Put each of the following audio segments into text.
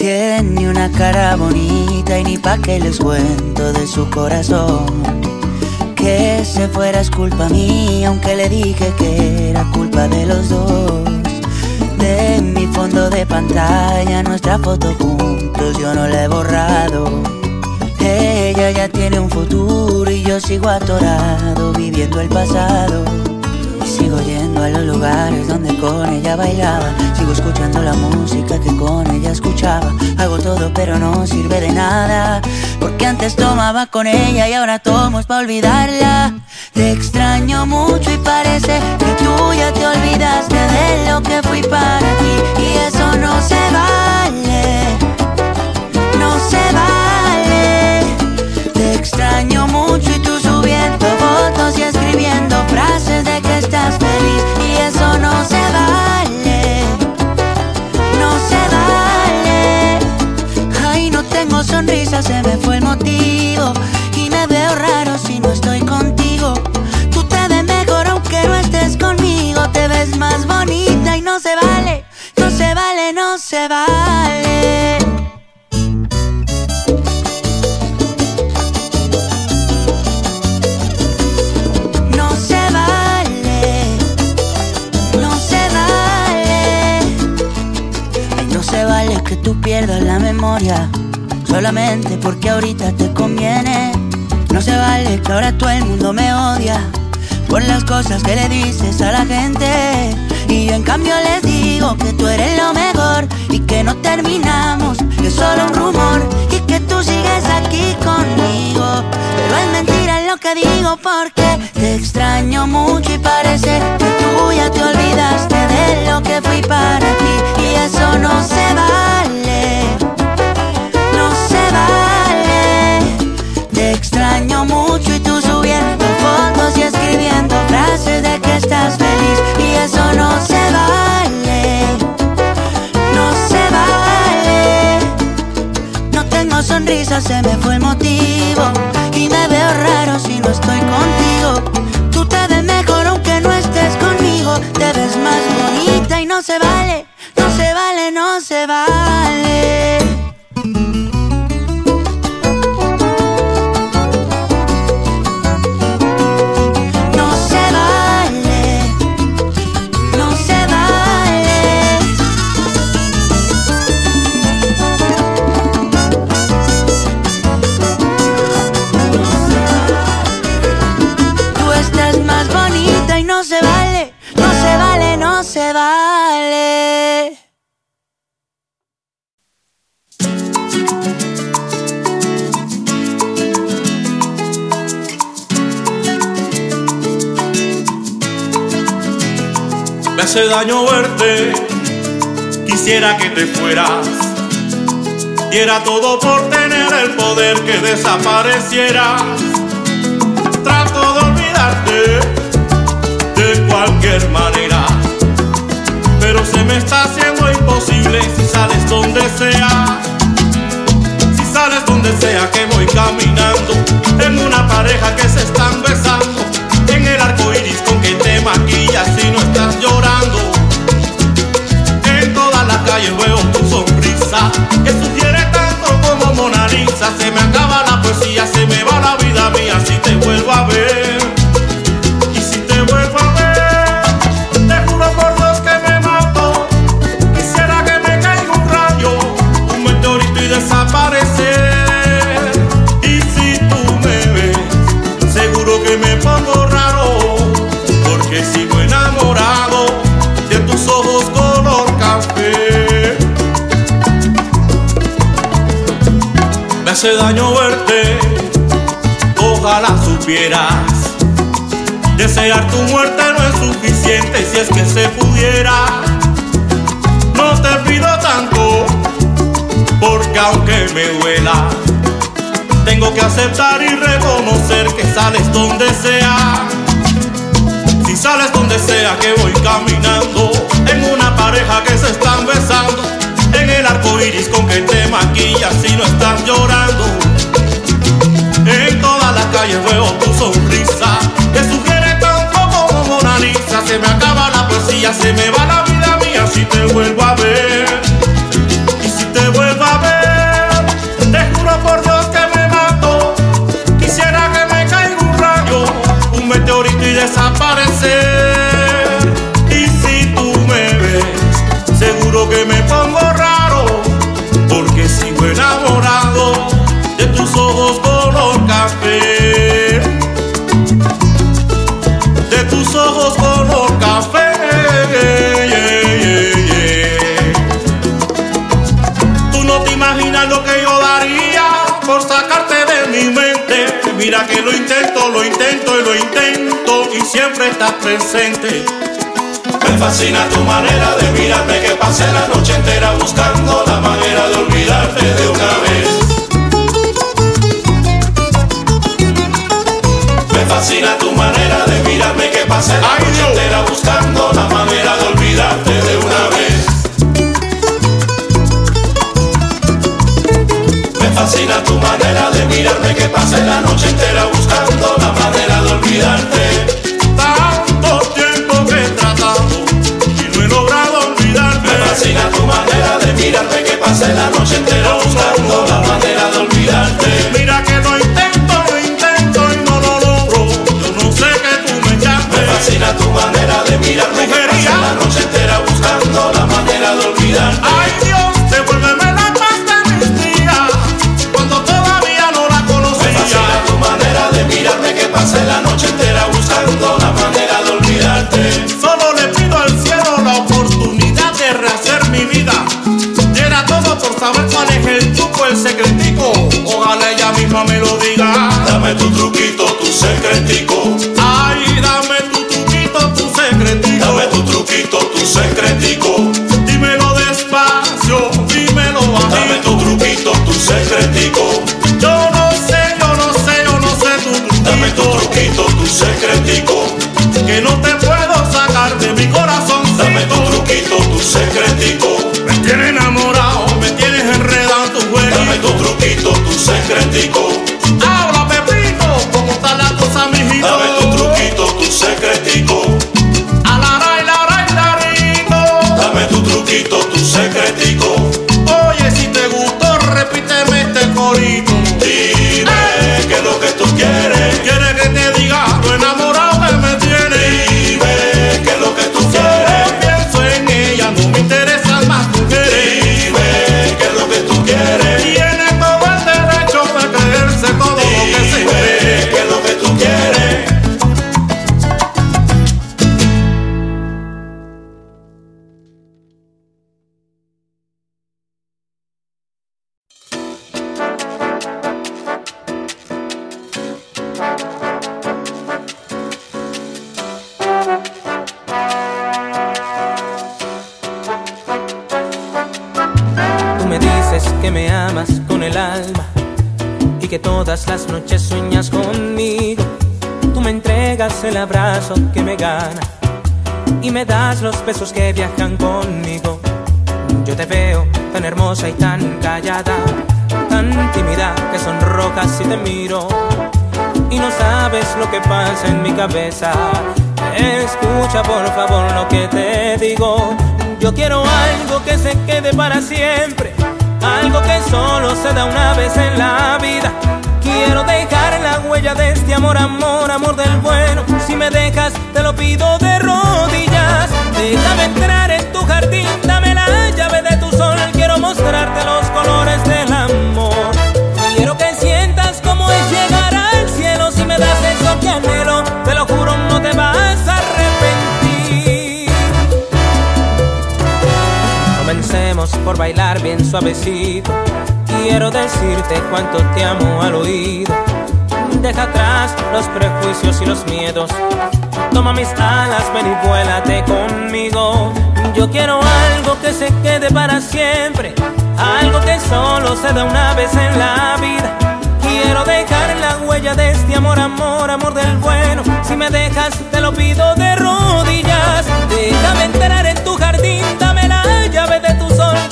Tiene una cara bonita y ni pa' que les cuento de su corazón. Que se fuera es culpa mía, aunque le dije que era culpa de los dos. De mi fondo de pantalla, nuestra foto juntos yo no la he borrado. Ella ya tiene un futuro y yo sigo atorado viviendo el pasado. A los lugares donde con ella bailaba. Sigo escuchando la música que con ella escuchaba. Hago todo pero no sirve de nada. Porque antes tomaba con ella y ahora tomo es para olvidarla. Te extraño mucho y parece que tú ya te olvidaste de lo que fui para ti. Y eso no se vale. No se vale. Te extraño mucho se me fue el motivo y me veo raro si no estoy contigo. Tú te ves mejor aunque no estés conmigo, te ves más bonita y no se vale, no se vale, no se vale. Que tú pierdas la memoria solamente porque ahorita te conviene. No se vale que ahora todo el mundo me odia por las cosas que le dices a la gente. Y yo en cambio les digo que tú eres lo mejor y que no terminamos, que es solo un rumor y que tú sigues aquí conmigo. Pero es mentira lo que digo porque te extraño mucho y parece que tú ya te olvidaste de lo que fui para ti y eso no se vale. Vale. Te extraño mucho y tú subiendo fotos y escribiendo frases de que estás feliz y eso no se vale. No se vale. No tengo sonrisa, se me fue el motivo y me veo raro si no estoy contigo. Tú te ves mejor aunque no estés conmigo, te ves más bonita y no se vale, hace daño verte, quisiera que te fueras. Diera todo por tener el poder que desaparecieras. Trato de olvidarte de cualquier manera, pero se me está haciendo imposible si sales donde sea. Si sales donde sea que voy caminando, en una pareja que se están besando, calles veo tu sonrisa, que sugiere tanto como Mona Lisa. Se me acaba la poesía, se me va la vida mía si te vuelvo a ver. Hace daño verte, ojalá supieras. Desear tu muerte no es suficiente si es que se pudiera. No te pido tanto, porque aunque me duela, tengo que aceptar y reconocer que sales donde sea. Si sales donde sea que voy caminando, en una pareja que se están besando, arco iris con que te maquillas si no estás llorando. En todas las calles veo tu sonrisa, que sugiere tanto como Mona Lisa. Se me acaba la poesía, se me va la vida mía si te vuelvo a ver. Que lo intento, lo intento y lo intento y siempre estás presente. Me fascina tu manera de mirarme que pasé la noche entera buscando la manera de olvidarte de una vez. Me fascina tu manera de mirarme que pasé la noche entera buscando la manera de olvidarte de una vez. fascina tu manera de mirarme que pasé la noche entera buscando la mano. por bailar bien suavecito. Quiero decirte cuánto te amo al oído. Deja atrás los prejuicios y los miedos. Toma mis alas, ven y vuélate conmigo. Yo quiero algo que se quede para siempre. Algo que solo se da una vez en la vida. Quiero dejar la huella de este amor, amor, amor del bueno. Si me dejas, te lo pido de rodillas. Déjame enterar en tu jardín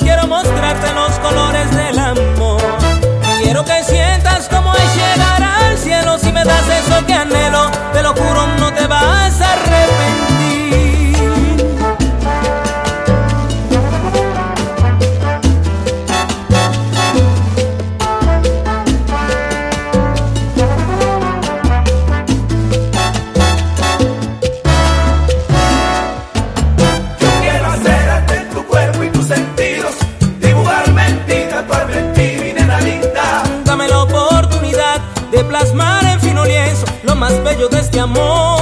quiero mostrarte los colores del amor. Quiero que sientas cómo es llegar al cielo. Si me das eso que anhelo, te lo juro, no te vas a arrepentir. amor.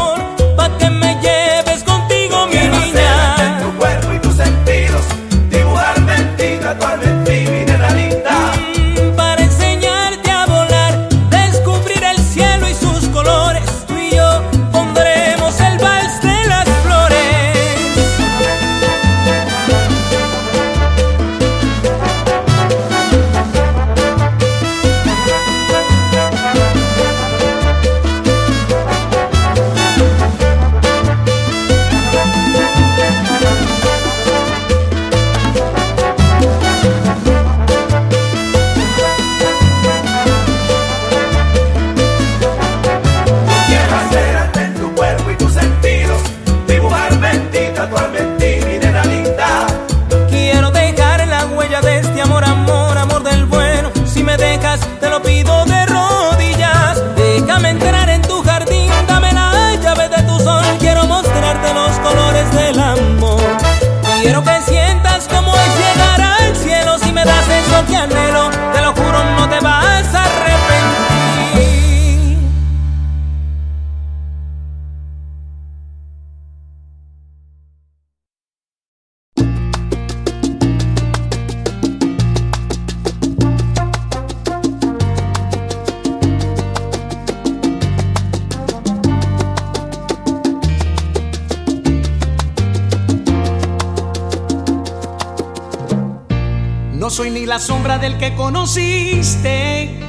del que conociste.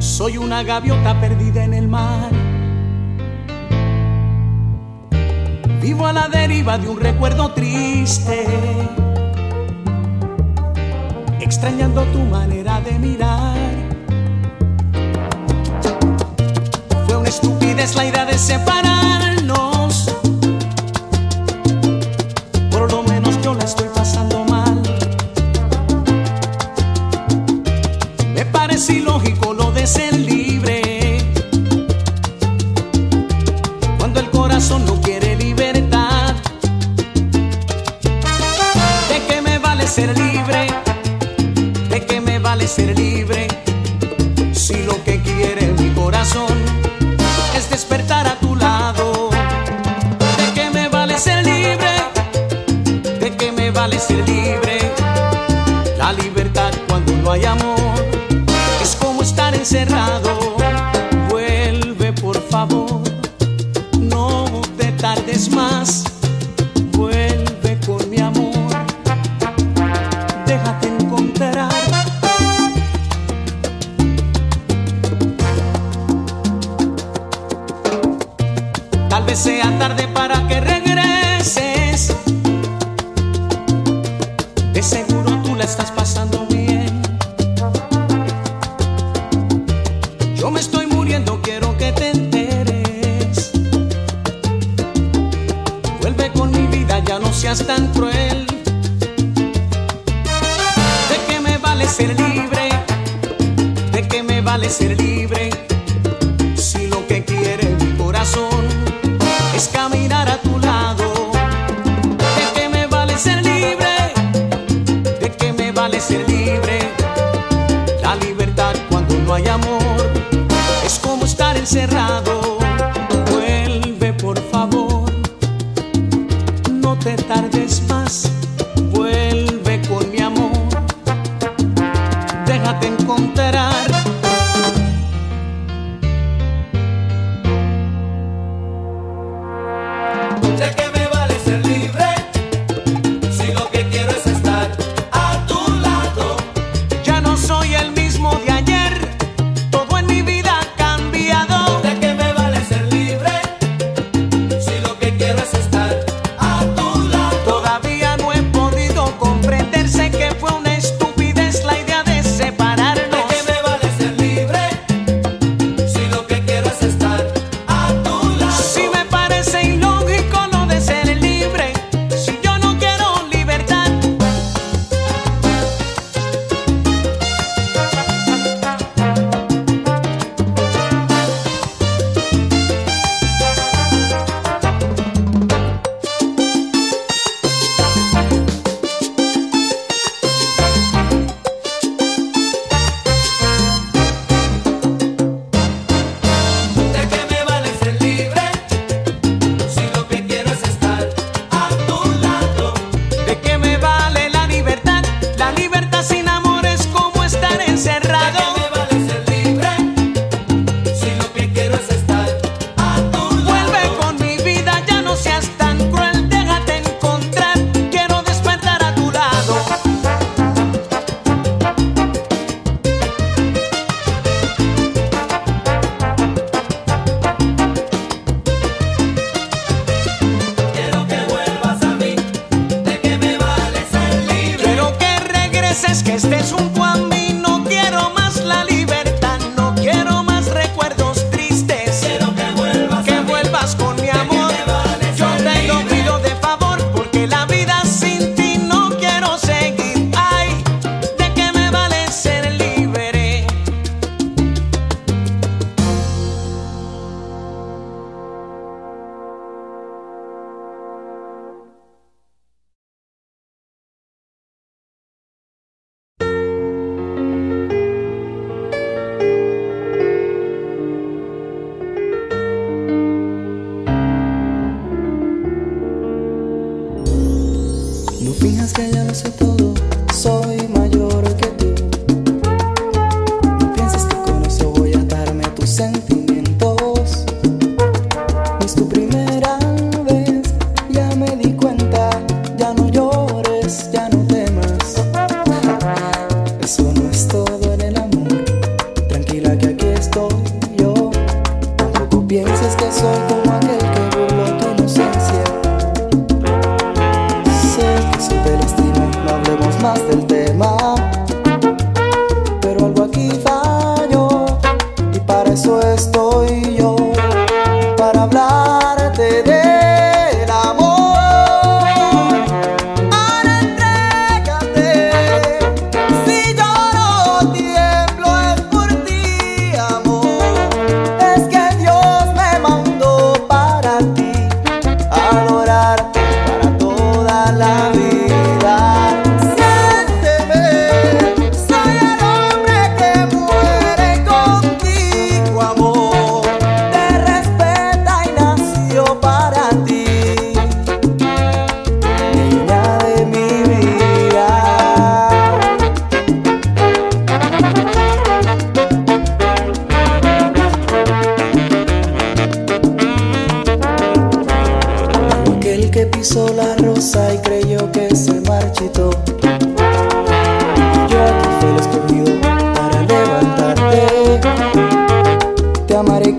Soy una gaviota perdida en el mar. Vivo a la deriva de un recuerdo triste. Extrañando tu manera de mirar. Fue una estupidez la idea de separarnos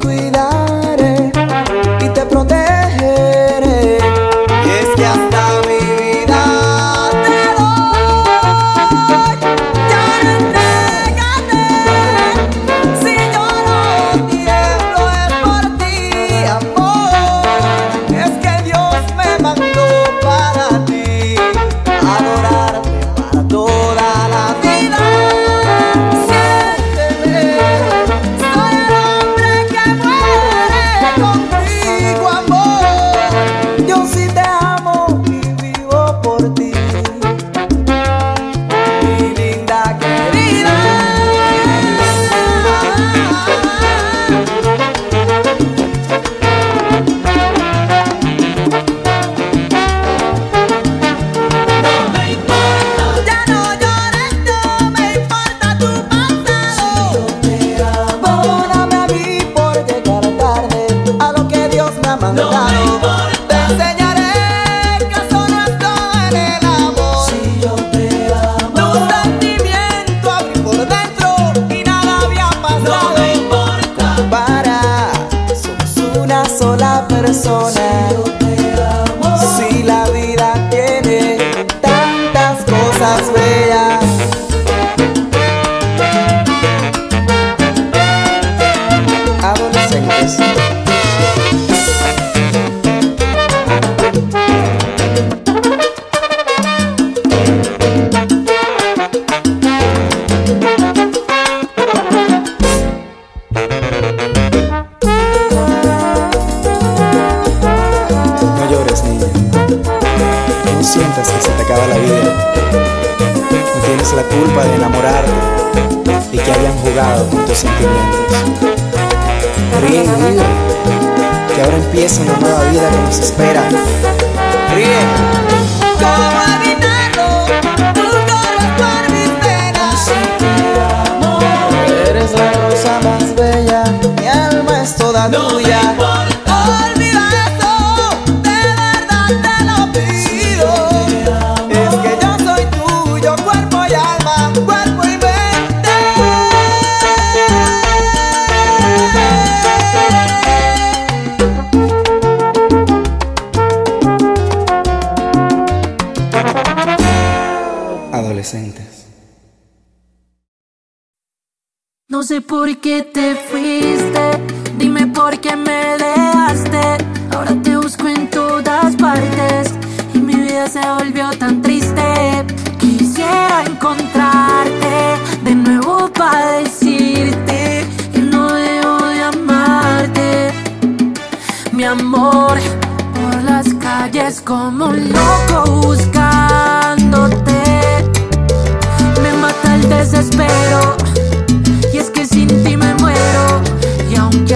cuidar. Mi amor, por las calles como un loco buscándote. Me mata el desespero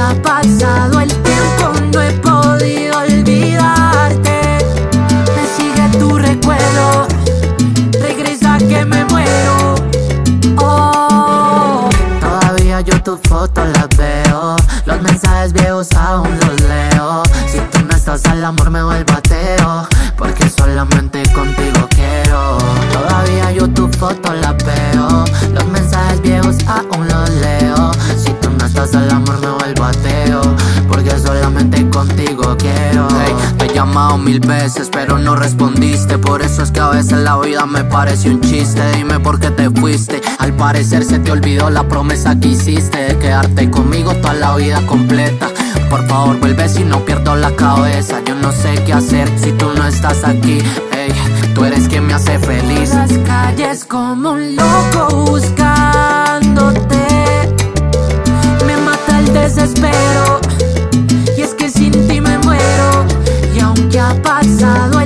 ha pasado el tiempo, no he podido olvidarte. Me sigue tu recuerdo, regresa que me muero. Oh, todavía yo tus fotos las veo, los mensajes viejos aún los Si tú no estás al amor me vuelvo ateo, porque solamente contigo quiero. Todavía yo tus fotos las veo, los mensajes viejos aún los leo. Si tú no estás al amor me vuelvo porque solamente contigo quiero. te he llamado mil veces, pero no respondiste. Por eso es que a veces la vida me parece un chiste. Dime por qué te fuiste. Al parecer se te olvidó la promesa que hiciste de quedarte conmigo toda la vida completa. Por favor, vuelve si no pierdo la cabeza. Yo no sé qué hacer si tú no estás aquí. Ey, tú eres quien me hace feliz. Las calles como un loco buscándote desespero. Y es que sin ti me muero. Y aunque ha pasado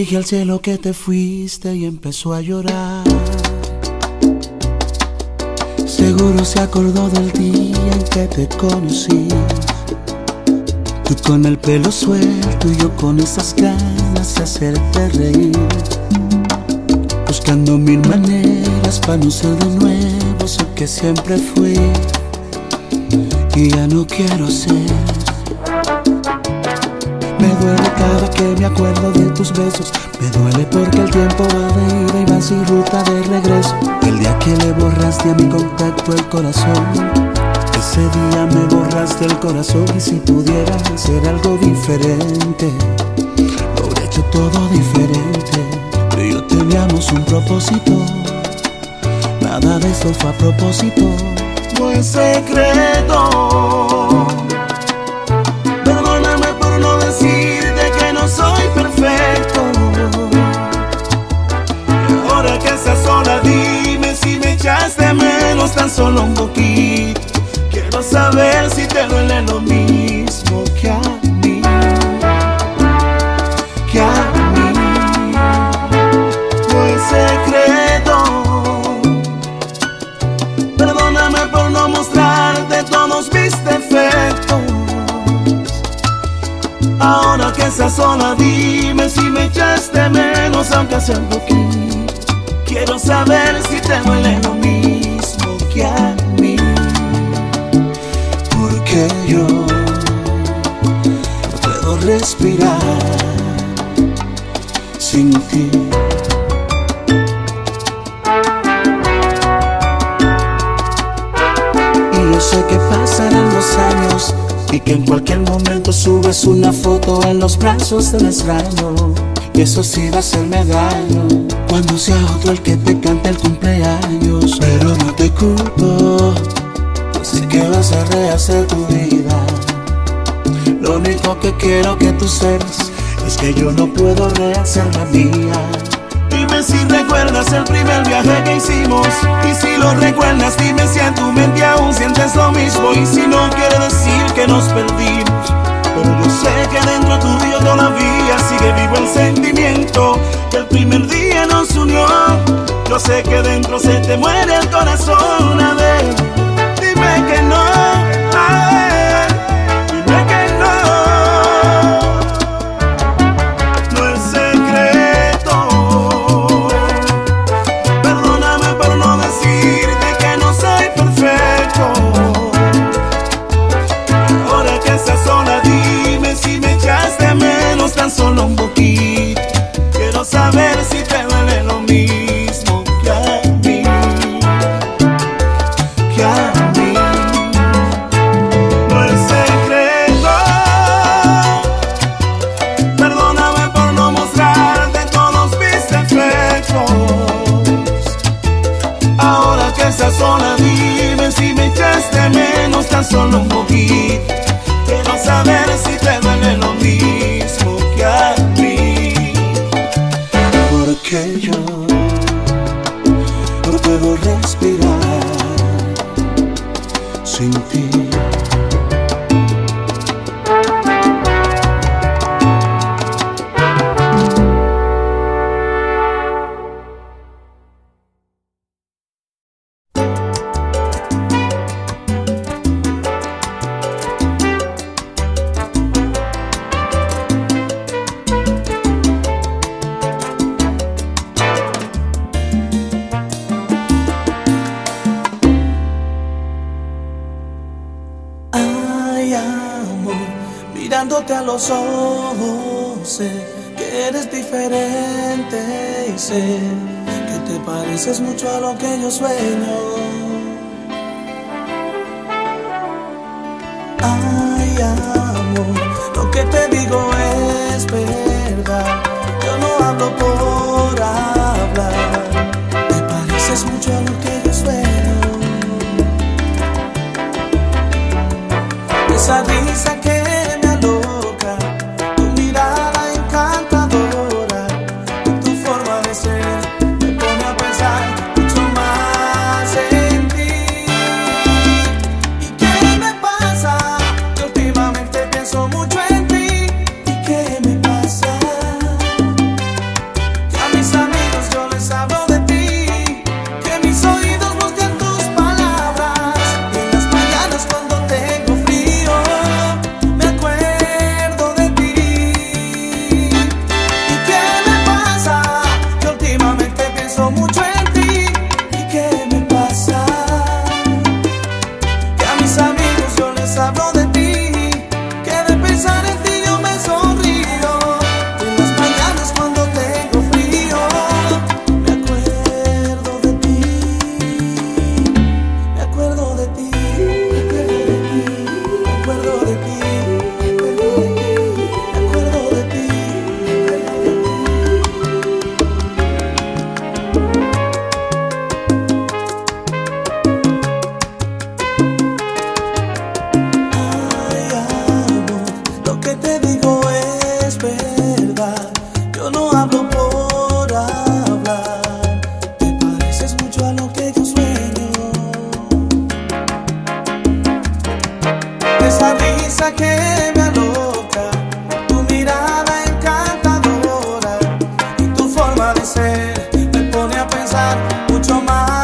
dije al cielo que te fuiste y empezó a llorar. Seguro se acordó del día en que te conocí. Tú con el pelo suelto y yo con esas ganas de hacerte reír. Buscando mil maneras para no ser de nuevo eso que siempre fui. Y ya no quiero ser cada que me acuerdo de tus besos. Me duele porque el tiempo va de ida y va sin ruta de regreso. El día que le borraste a mi contacto el corazón. Ese día me borraste el corazón y si pudiera hacer algo diferente, lo hubiera hecho todo diferente. Pero yo teníamos un propósito, nada de eso fue a propósito. No es secreto Quiero saber si te duele lo mismo que a mí. Que a mí. No es secreto. Perdóname por no mostrarte todos mis defectos. Ahora que estás sola, dime si me echaste menos, aunque sea un poquito. Quiero saber si te duele lo mismo a mí, porque yo puedo respirar sin ti. Y yo sé que pasarán los años y que en cualquier momento subes una foto en los brazos del extraño. Y eso sí va a hacerme daño Cuando sea otro el que te cante el cumpleaños Pero no te culpo vuelvas rehacer tu vida. Lo único que quiero que tú sepas es que yo no puedo rehacer la mía. Dime si recuerdas el primer viaje que hicimos. Y si lo recuerdas, dime si en tu mente aún sientes lo mismo. Y si no quiere decir que nos perdimos. Pero yo sé que dentro tuyo todavía sigue vivo el sentimiento que el primer día nos unió. Yo sé que dentro se te muere el corazón una vez. so much.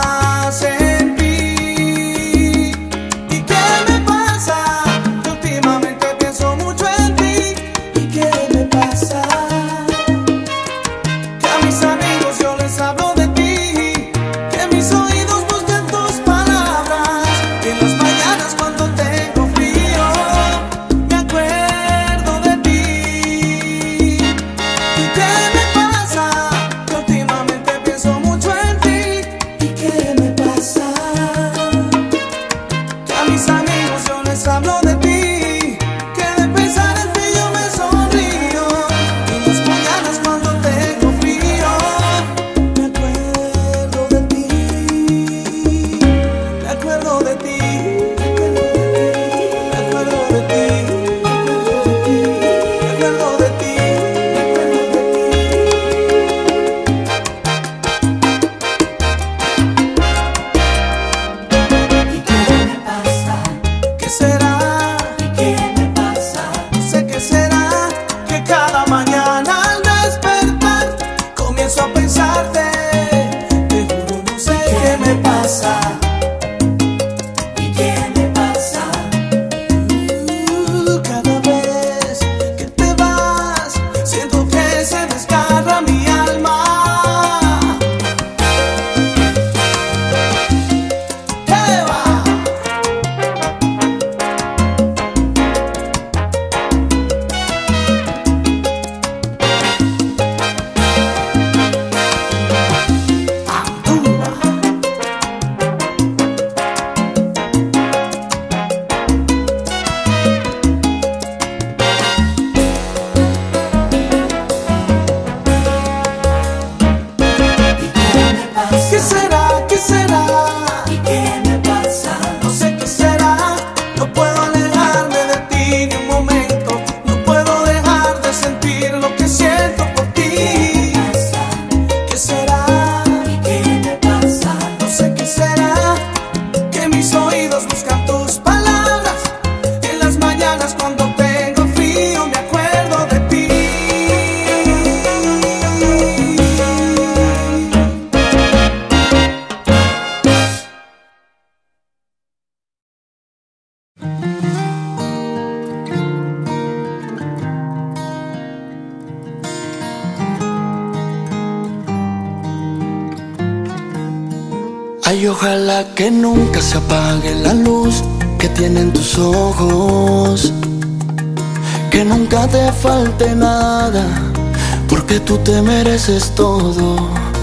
mereces todo.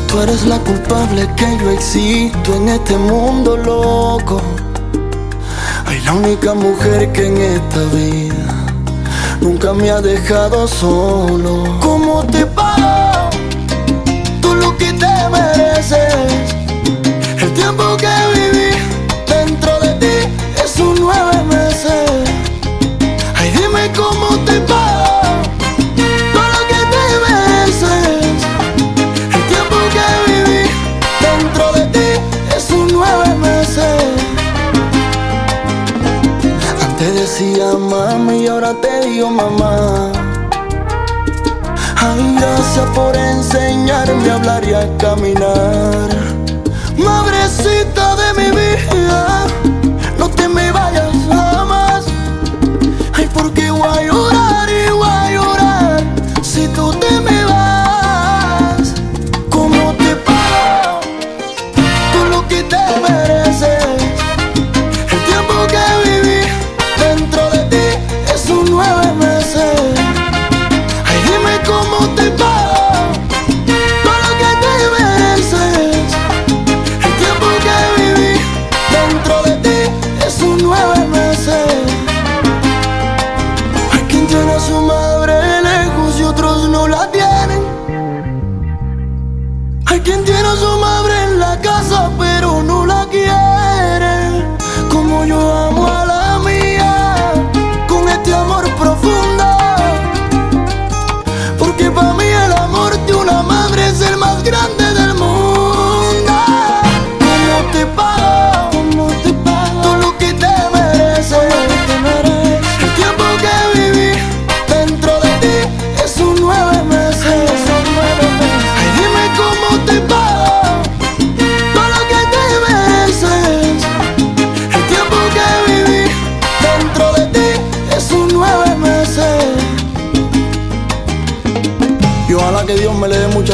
Tú eres la culpable que yo existo en este mundo loco. Ay, la única mujer que en esta vida nunca me ha dejado solo. ¿Cómo te pago? Tú lo que te mereces. mami, y ahora te digo mamá. Ay, gracias por enseñarme a hablar y a caminar.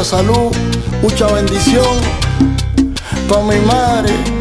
mucha salud, mucha bendición. Pa' mi madre.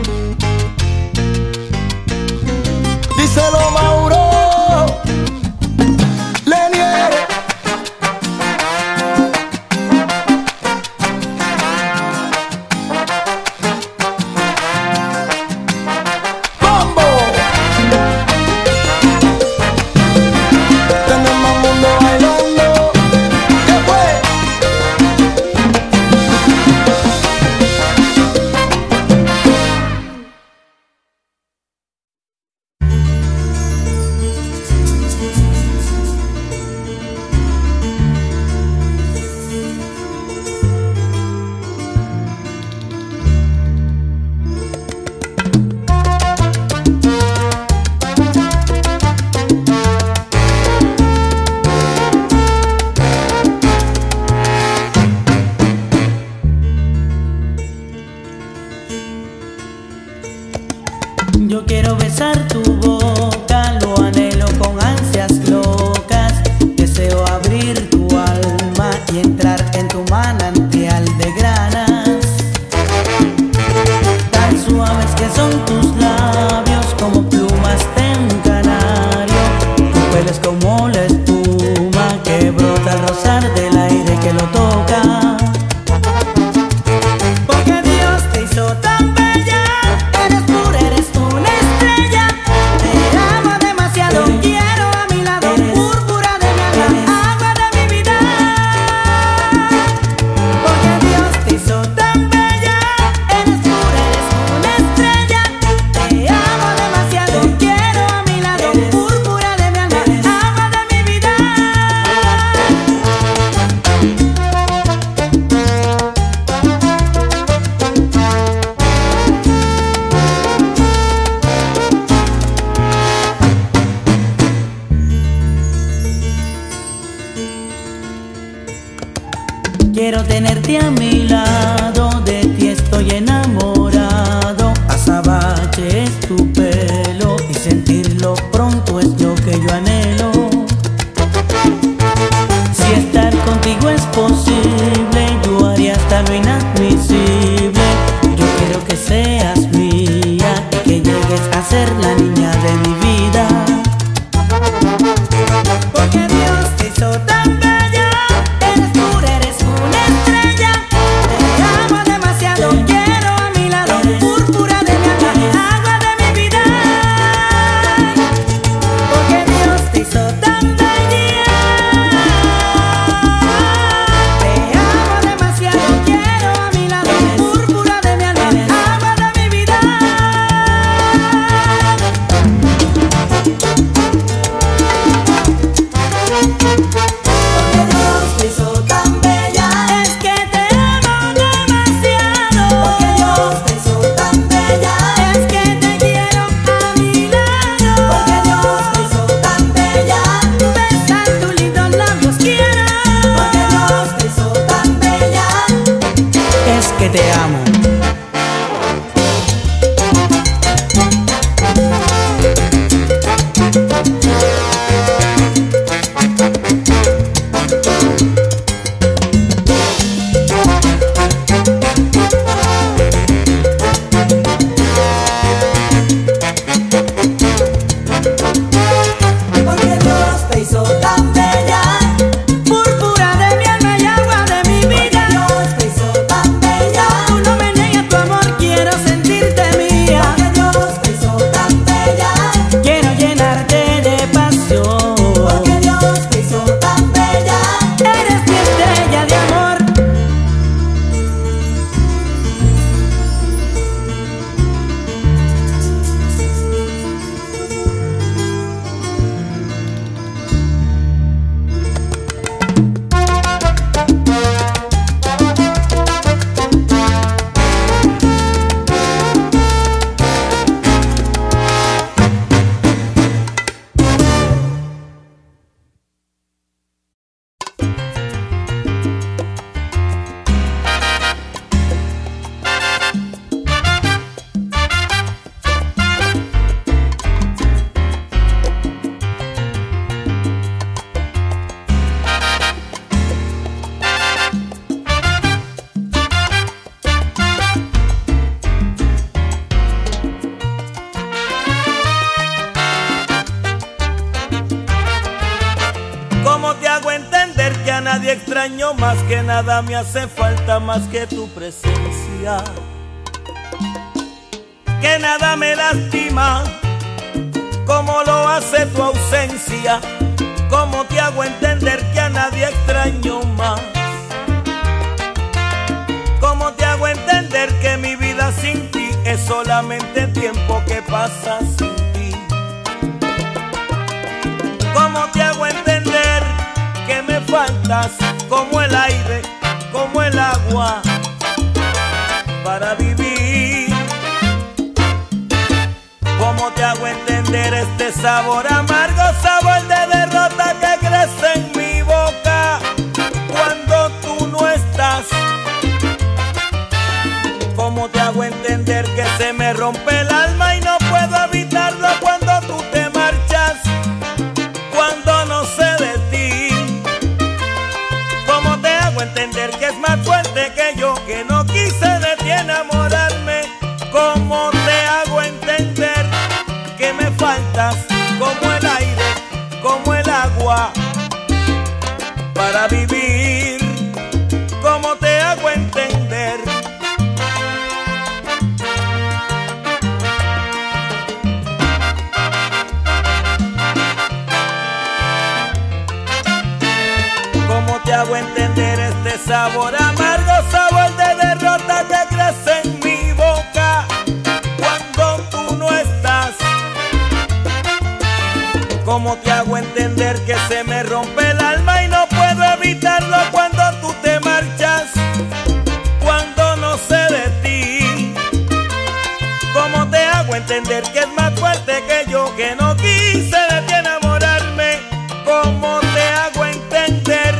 que es más fuerte que yo, que no quise de ti enamorarme. ¿Cómo te hago entender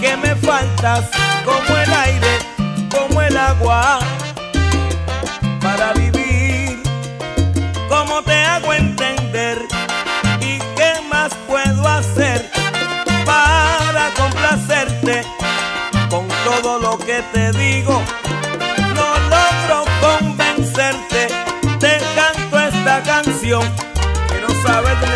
que me faltas como el aire, como el agua para vivir? ¿Cómo te hago entender y qué más puedo hacer para complacerte con todo lo que te digo? canción. Quiero saber de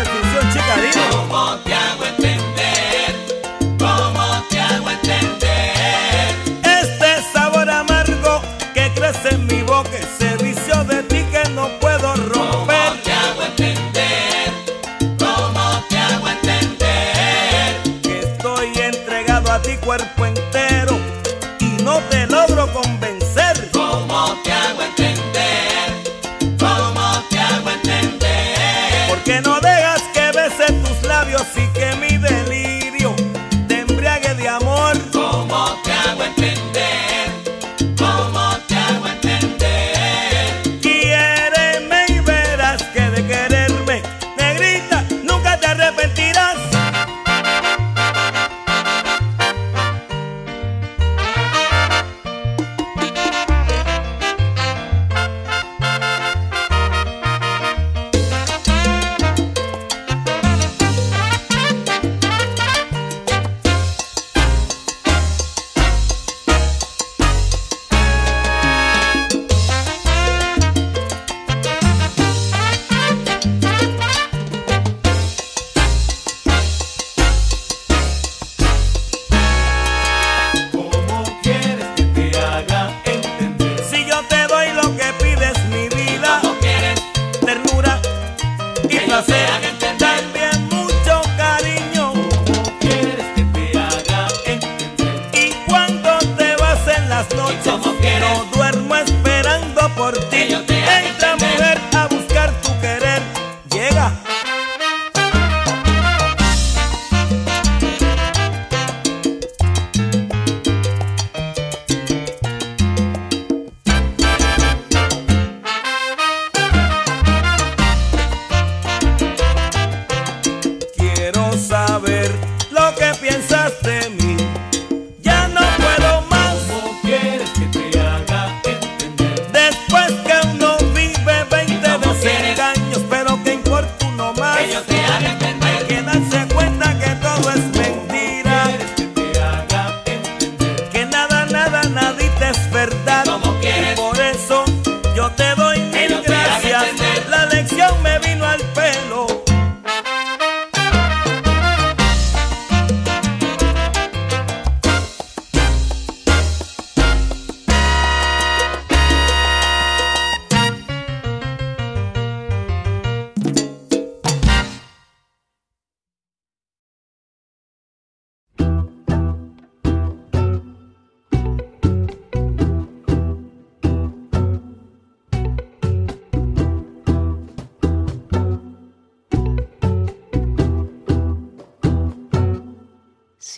elección me vino al pelo.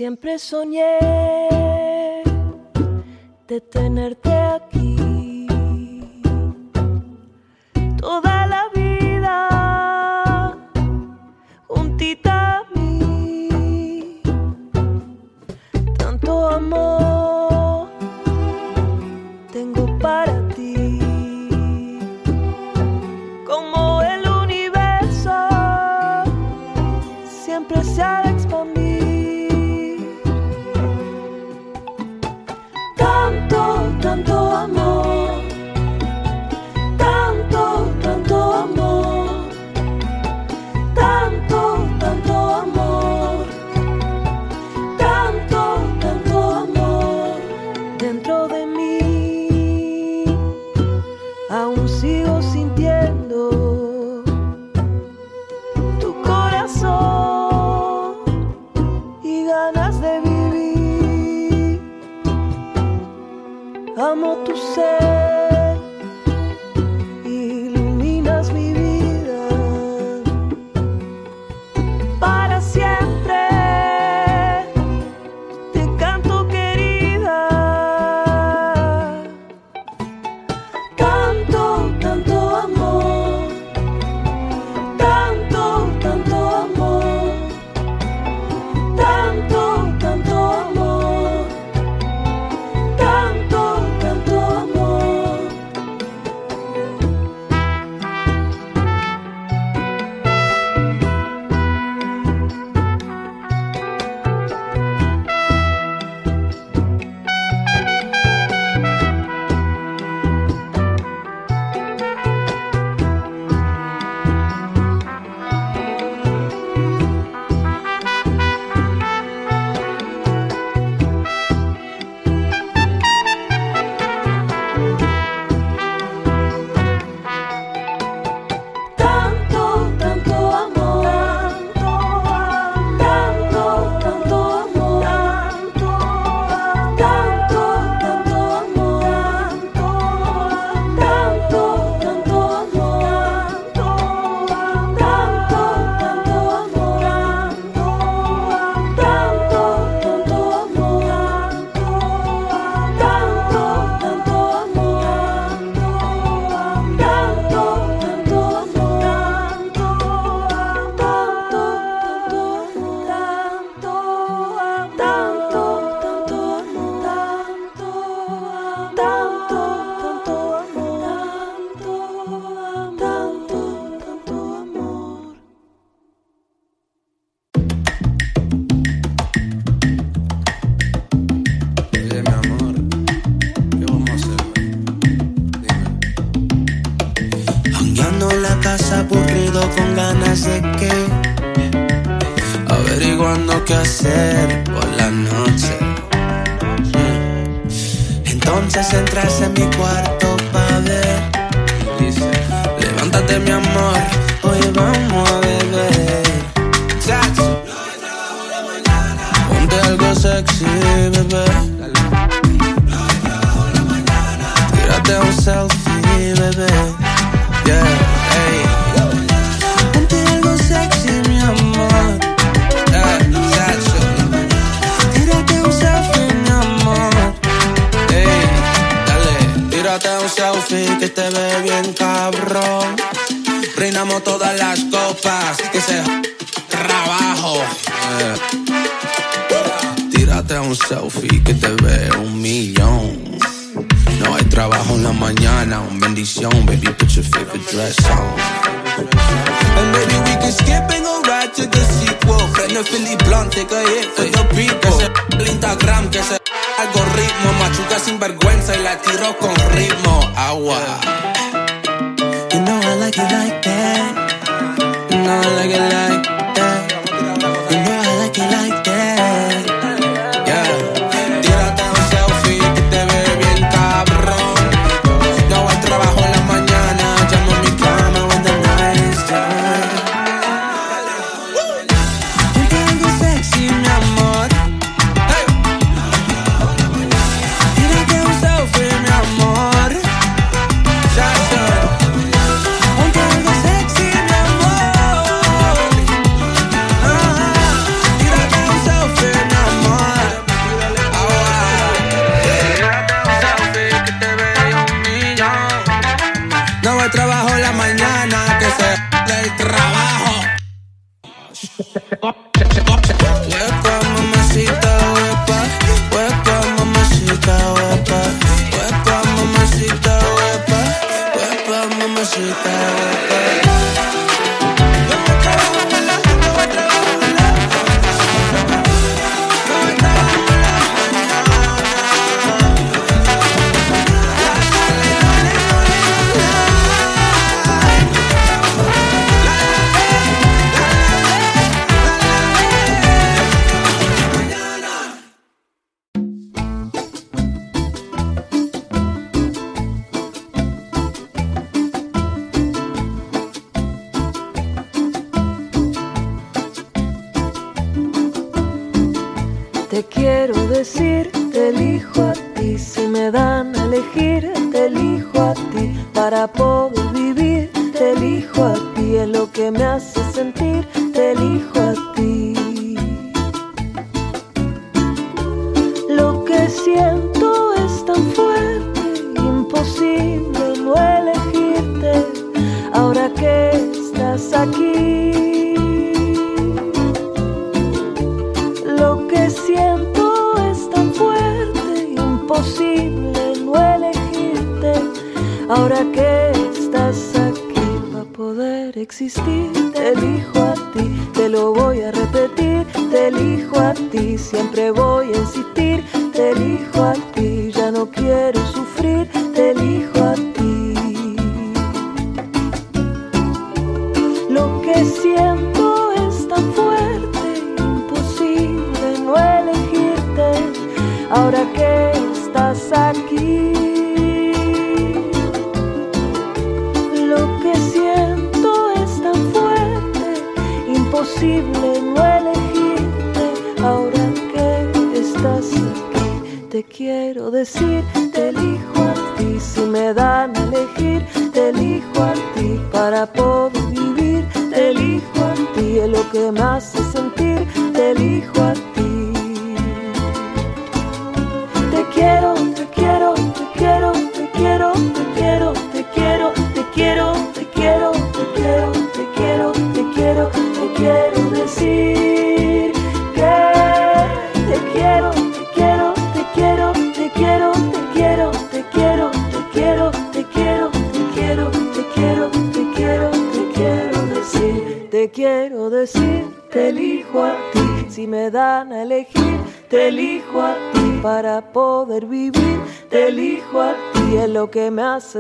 Siempre soñé de tenerte.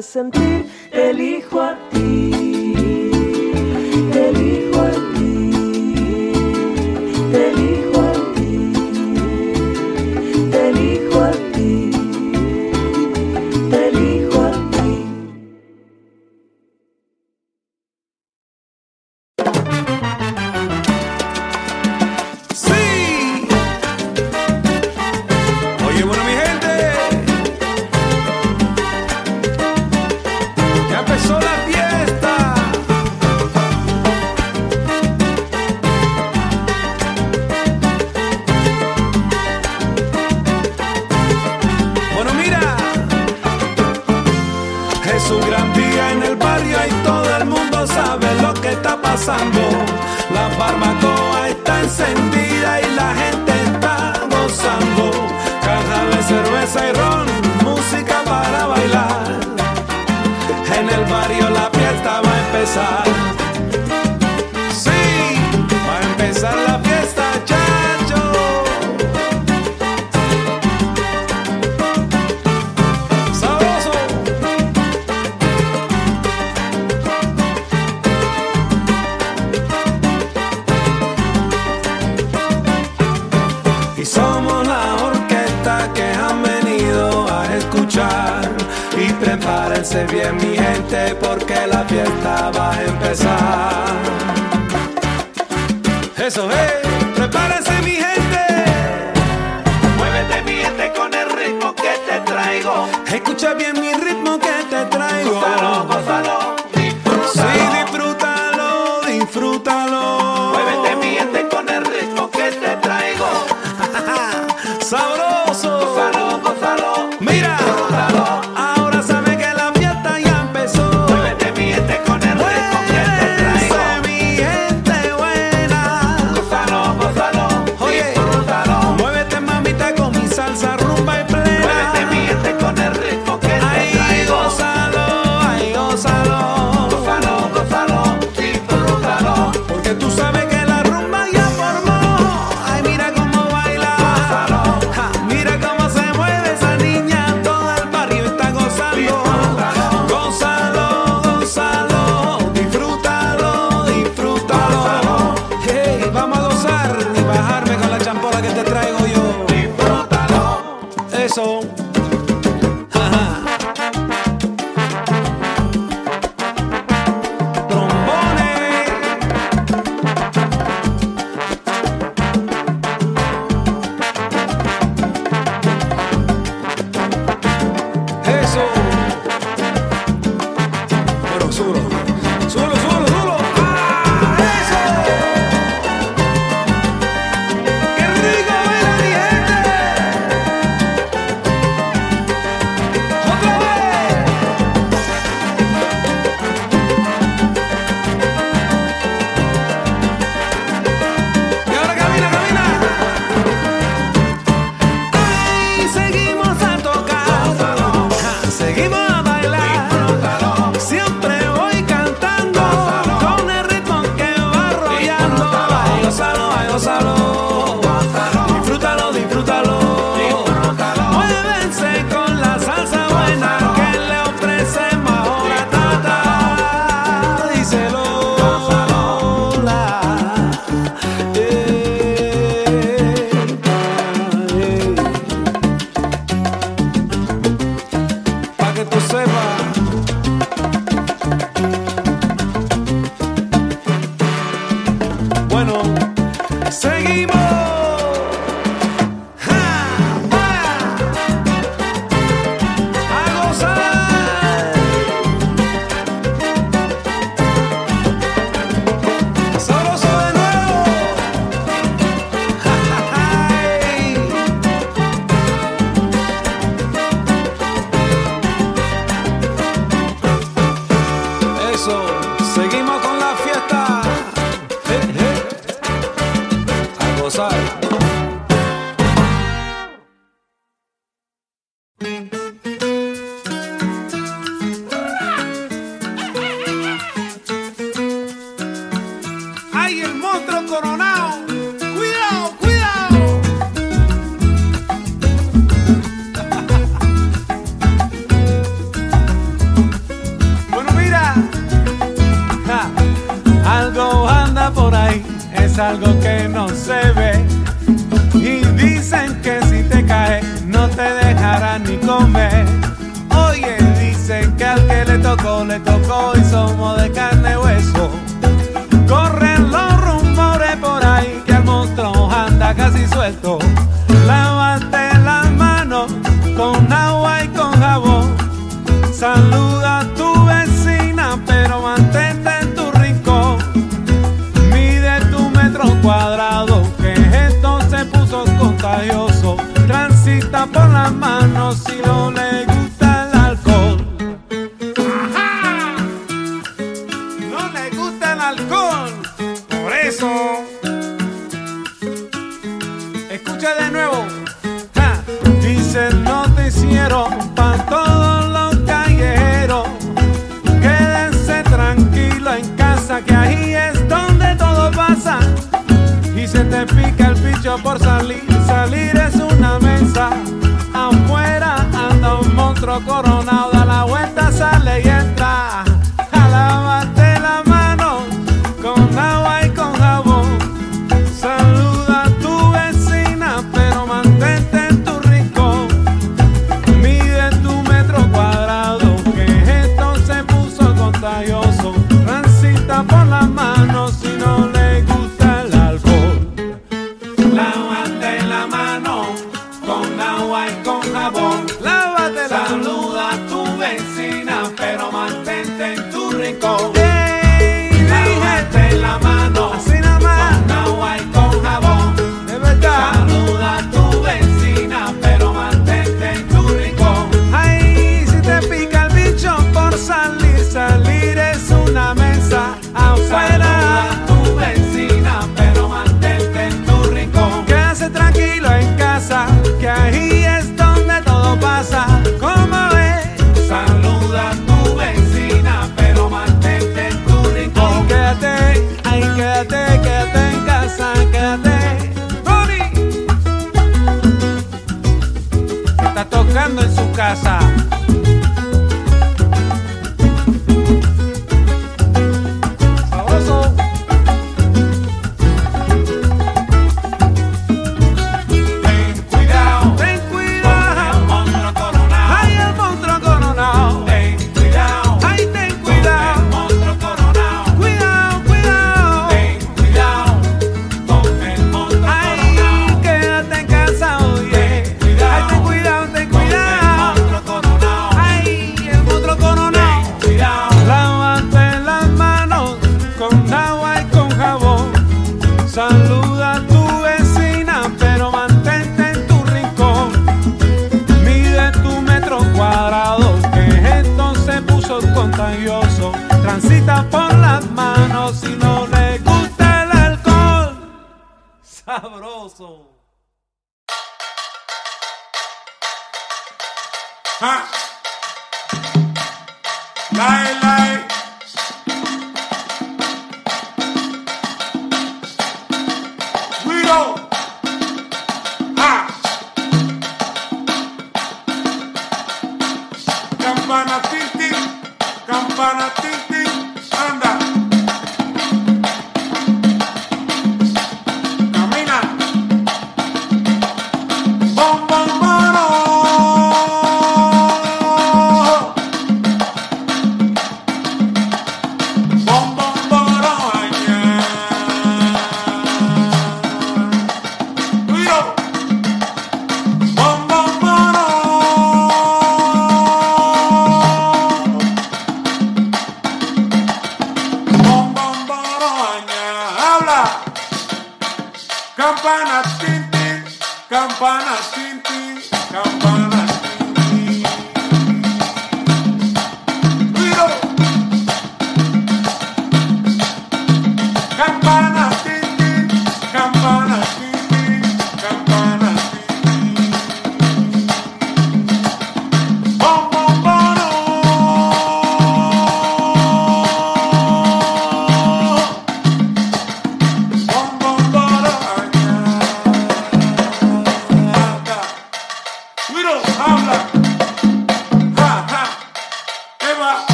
the to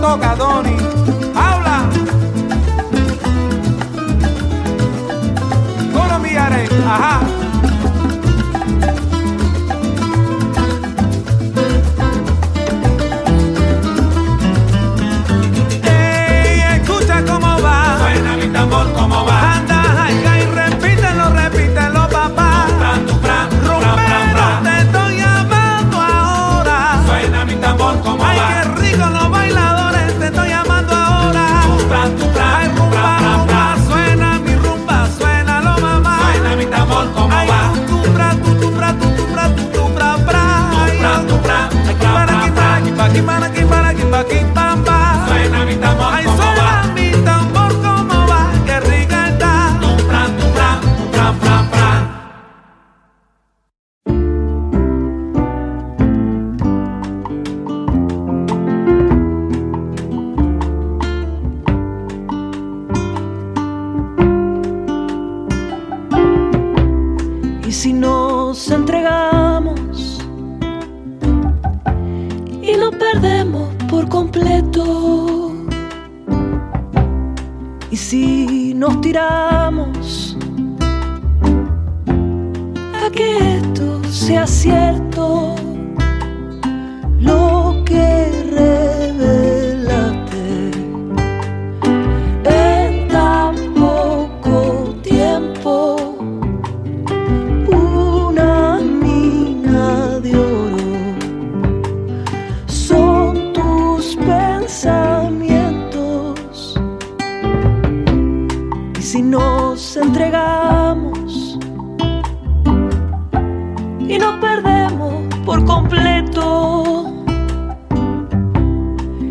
toca Donny. ¡Habla! Colombia, ajá.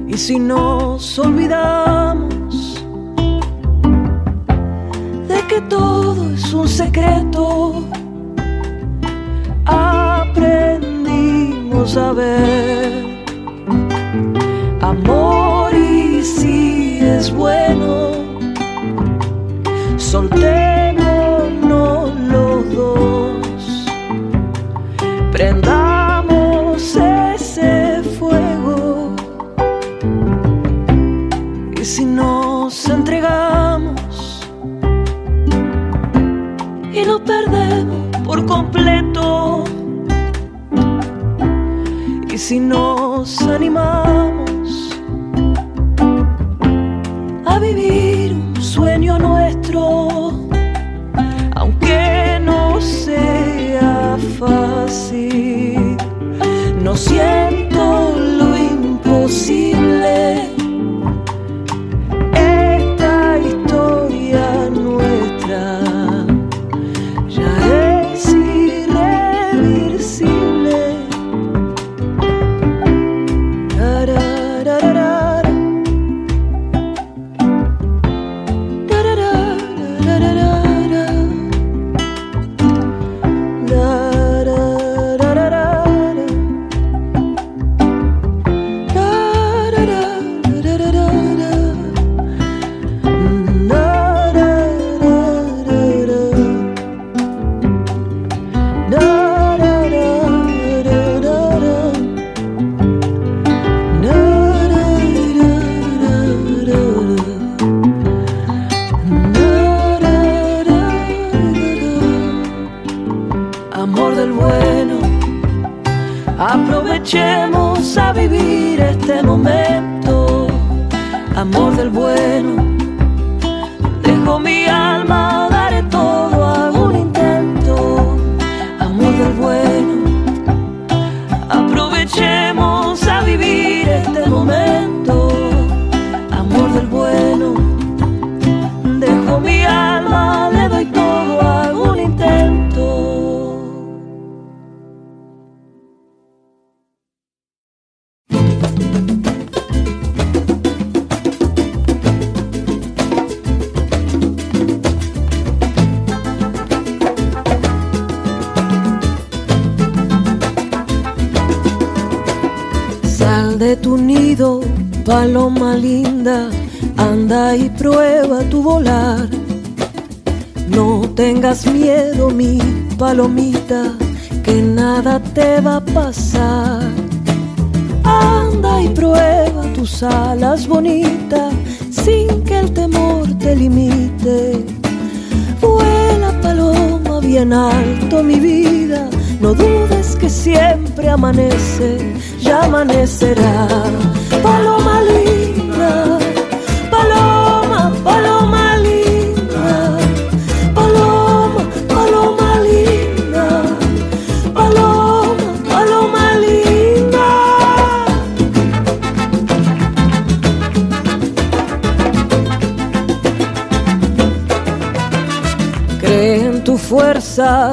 Y si nos olvidamos de que todo es un secreto, aprendimos a ver amor y si es bueno. Soltero si nos animamos a vivir un sueño nuestro, aunque no sea fácil, no siento palomita, que nada te va a pasar. Anda y prueba tus alas bonitas, sin que el temor te limite. Vuela paloma bien alto, mi vida, no dudes que siempre amanece, ya amanecerá. Paloma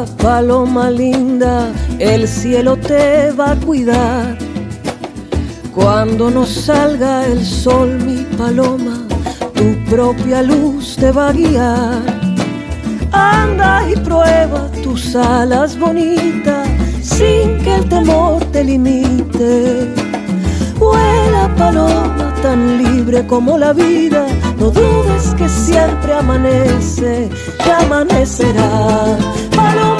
paloma linda, el cielo te va a cuidar. Cuando no salga el sol, mi paloma, tu propia luz te va a guiar. Anda y prueba tus alas bonitas, sin que el temor te limite. Vuela paloma tan libre como la vida, no dudes que siempre amanece, ya amanecerá. Paloma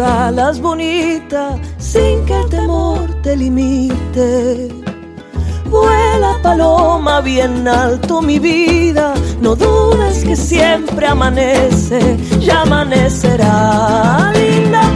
alas bonitas, sin que el temor te limite. Vuela paloma bien alto mi vida, no dudes que siempre amanece, ya amanecerá. Linda